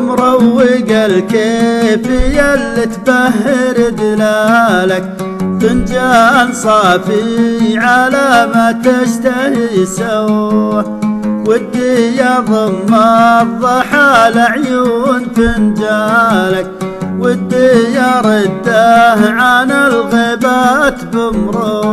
مروق الكيف يلي تبهر دلالك. فنجان صافي على ما تشتهي سوه. ودي يضم الضحى لعيون فنجالك. ودي يرده عن الغيبات بمروه.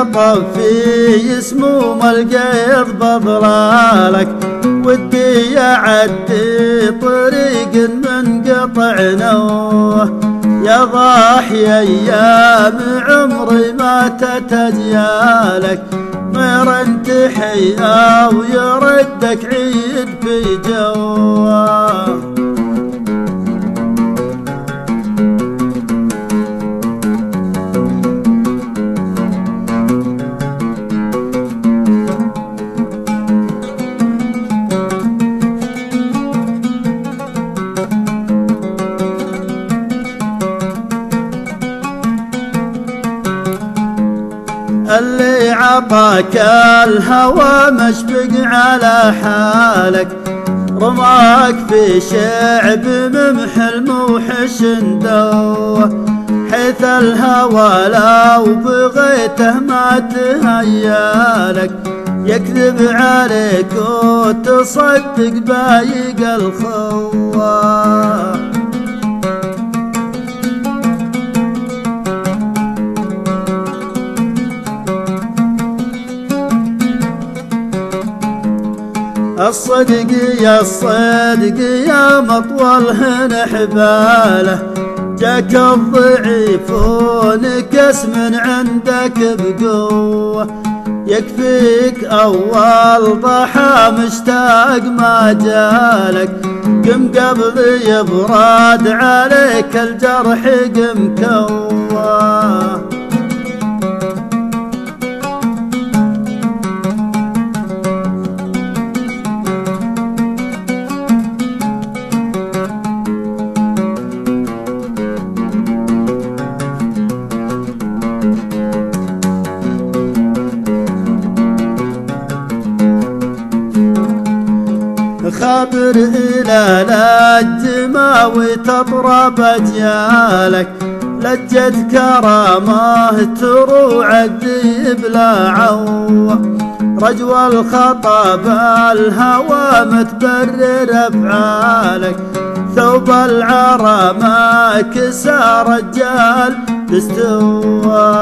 يطفي سموم القيض بضلالك ودي يعدي طريق منقطع نوه يا ضاحي أيام عمري ما تتجيالك غير انتحي أو يردك عيد في جوه اللي عطاك الهوى مشفق على حالك. رماك في شعب ممحل موحش دوه. حيث الهوى لو بغيته ما تهيالك. يكذب عليك وتصدق بايق الخواه الصدق يا الصدق يا مطول هنا حباله. جاك الضعيف ونكس من عندك بقوة. يكفيك أول ضحى مشتاق ما جالك. قم قبل يبراد عليك الجرح قم كواه. خابر إلى الجماوي تضرب أجيالك لجت كرامه تروع الديب لا عوه رجوى الخطب الهوى متبرر أفعالك. ثوب العرى ما كسى رجال تستوى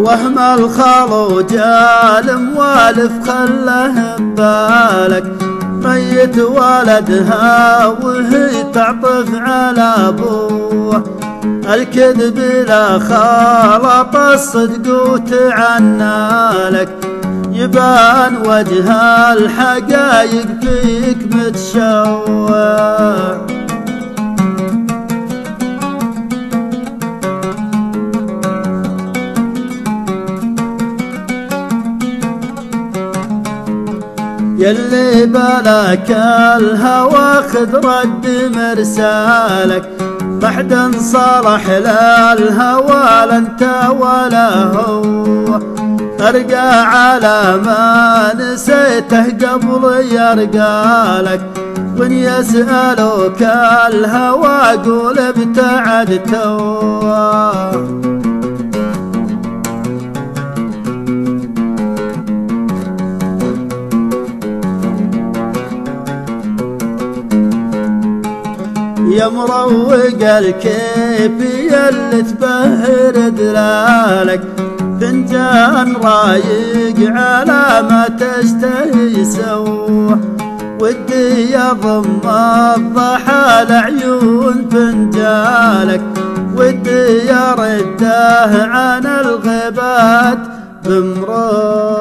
وهم الخلو جال موالف خله ببالك ميت ولدها وهي تعطف على أبوه. الكذب لا خالط الصدق وتعنالك يبان وجه الحقايق فيك متشوه. يلي بلاك الهوى خذ رد مرسالك. بعد صالح لا الهوى لا انت ولا هو. ارقى على ما نسيته قبل يرقالك وإن يسألوك الهوى قول ابتعد توه يا مروق الكيف يلي تبهر دلالك؟ فنجان رايق على ما تشتهي سوه ودي يضم الضحى لعيون فنجالك. ودي يرده عن الغيبات بمروه